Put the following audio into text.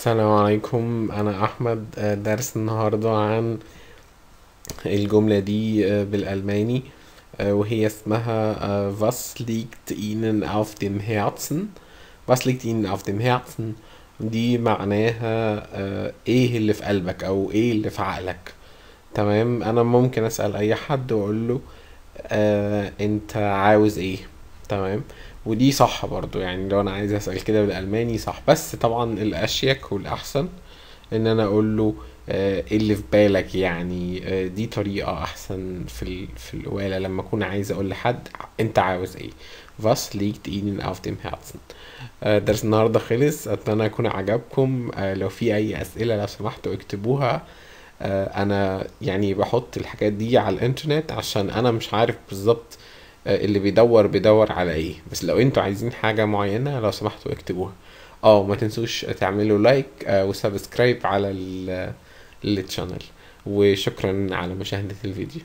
السلام عليكم. أنا أحمد آه، درس النهارده عن الجملة دي آه، بالألماني آه، وهي اسمها was liegt ihnen auf dem herzen? Was liegt ihnen auf dem herzen? دي معناها إيه اللي في قلبك أو إيه اللي في عقلك؟ تمام؟ أنا ممكن أسأل أي حد وأقول له أنت عاوز إيه؟ تمام. ودي صح برضو يعني لو أنا عايز أسأل كده بالألماني صح. بس طبعا الأشيك والأحسن إن أنا أقول له آه، إيه اللي في بالك؟ يعني آه، دي طريقة أحسن في ال... في الوالة لما أكون عايز أقول لحد أنت عاوز إيه؟ Was liegt ihnen auf dem Herzen درس النهاردة خلص. أتمنى يكون عجبكم. آه، لو في أي أسئلة لو سمحتوا اكتبوها. أنا يعني بحط الحاجات دي على الإنترنت عشان أنا مش عارف بالظبط اللي بيدور بيدور على إيه. بس لو أنتوا عايزين حاجة معينة لو سمحتوا اكتبوها. آه ما تنسوش تعملوا like آه، و subscribe على ال- ال channel وشكرا على مشاهدة الفيديو.